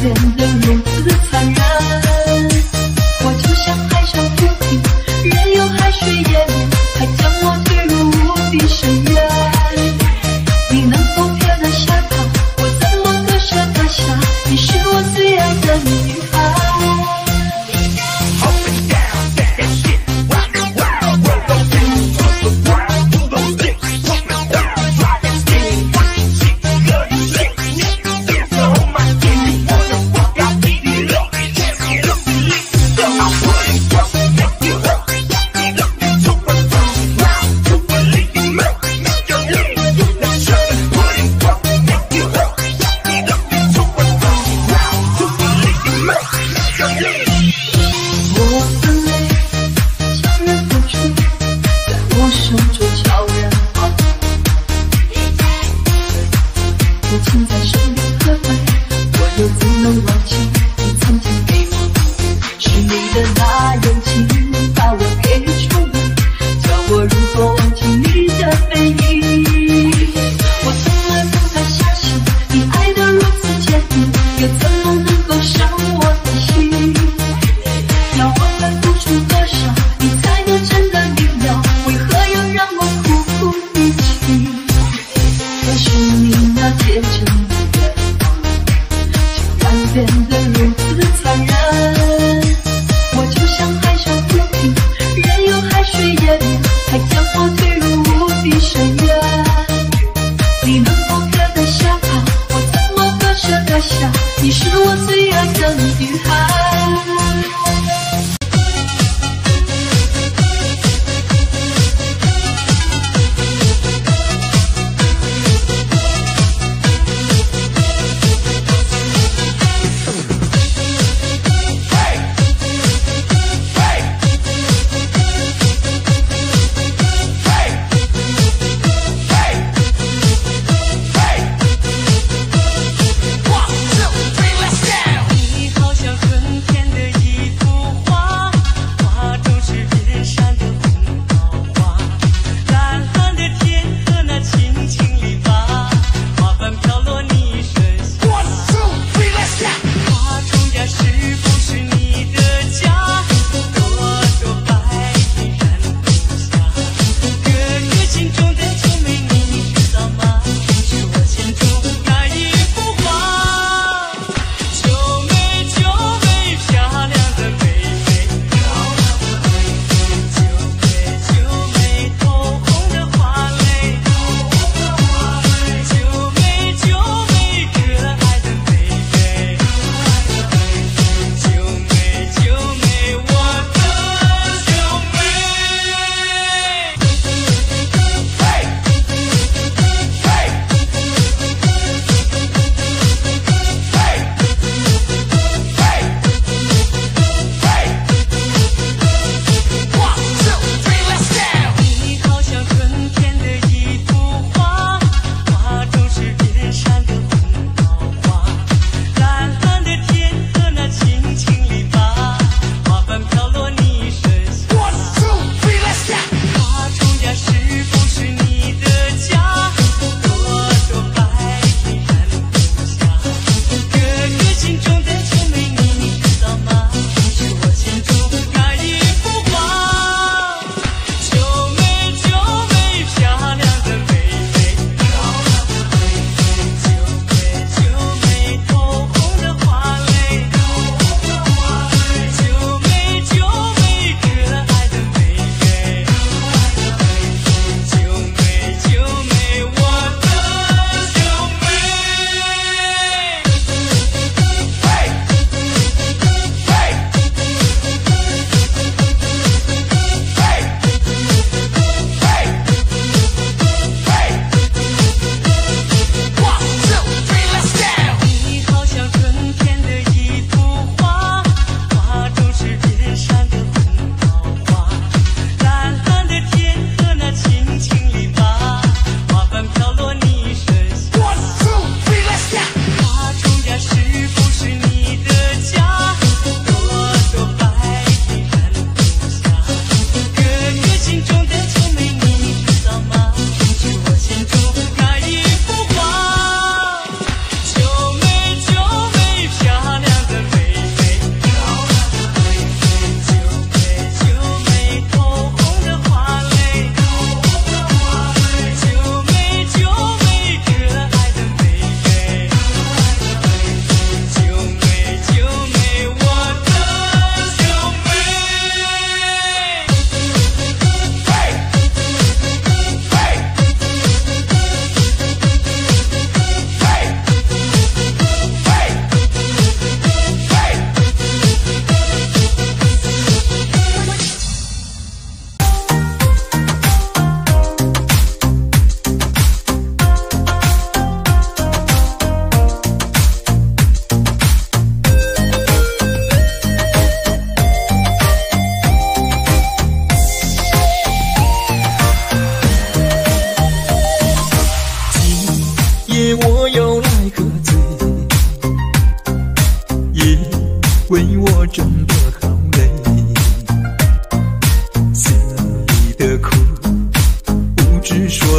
变得如此。手中悄然滑落，你亲在身边徘徊，我又怎能忘记你曾经给我鼓？是你的那眼睛把我给迷醉，叫我如何忘记你的背影？我从来不敢相信你爱得如此坚定，又怎么能够伤我的心？要我付出。你是我最爱的女孩。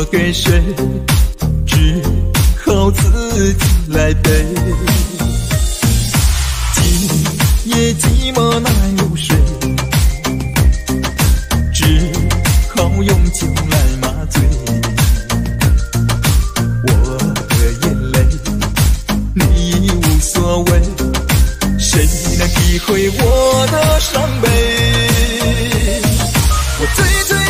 给谁只好自己来背今夜寂寞难入睡只好用酒来麻醉我的眼泪你已无所谓谁能体会我的伤悲我醉醉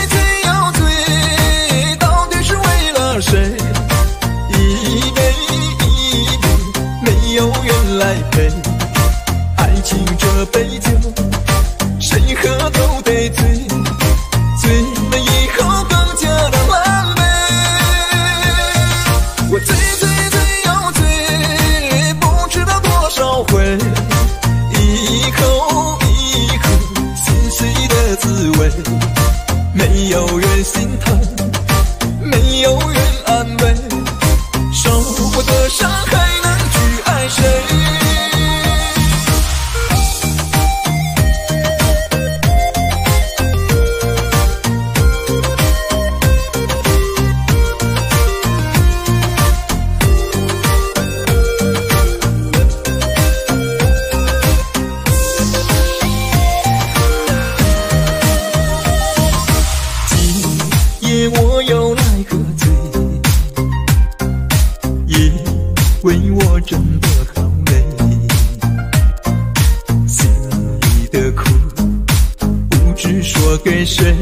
我给谁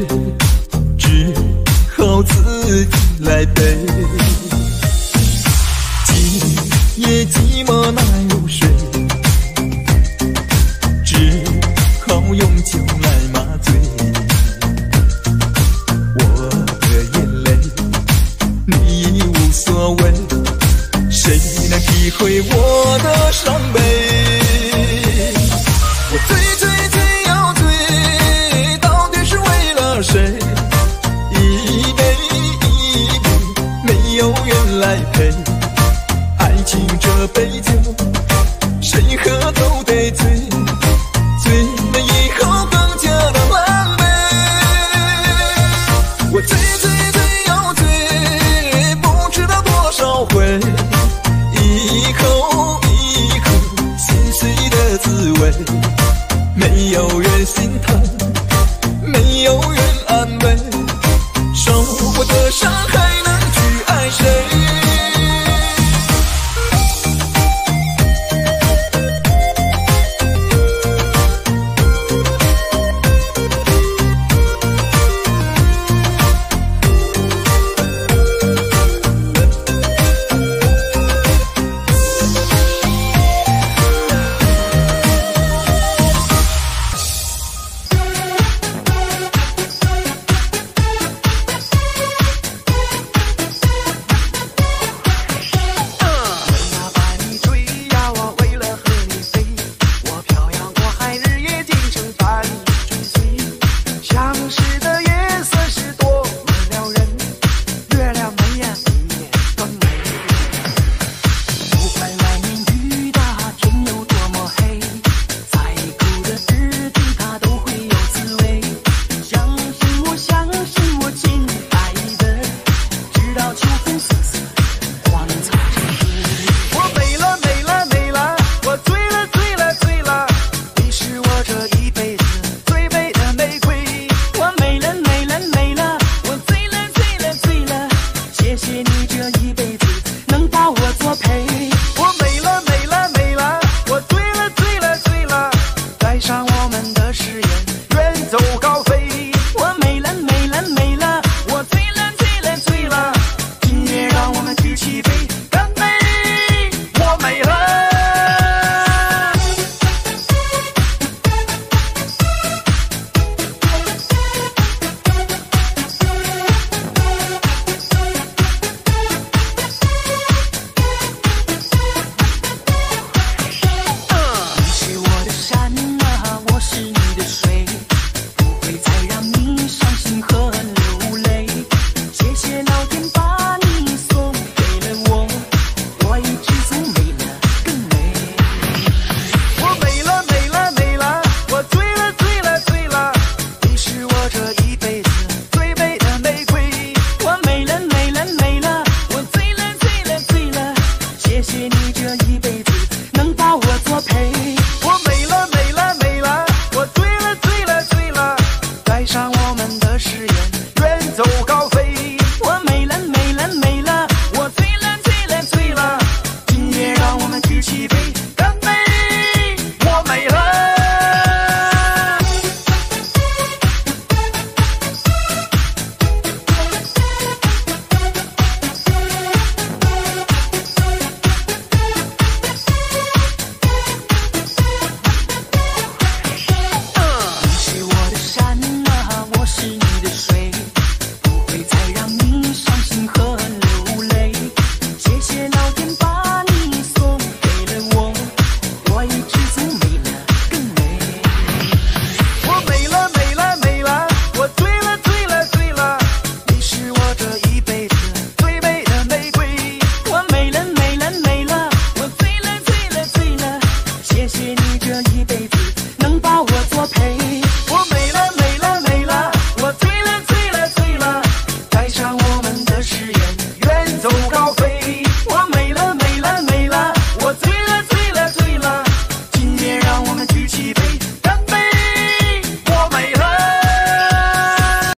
只好自己来背今夜寂寞难入睡只好用酒来麻醉我的眼泪你已无所谓谁能体会我的伤？一口一口心碎的滋味，没有人心疼，没有人安慰。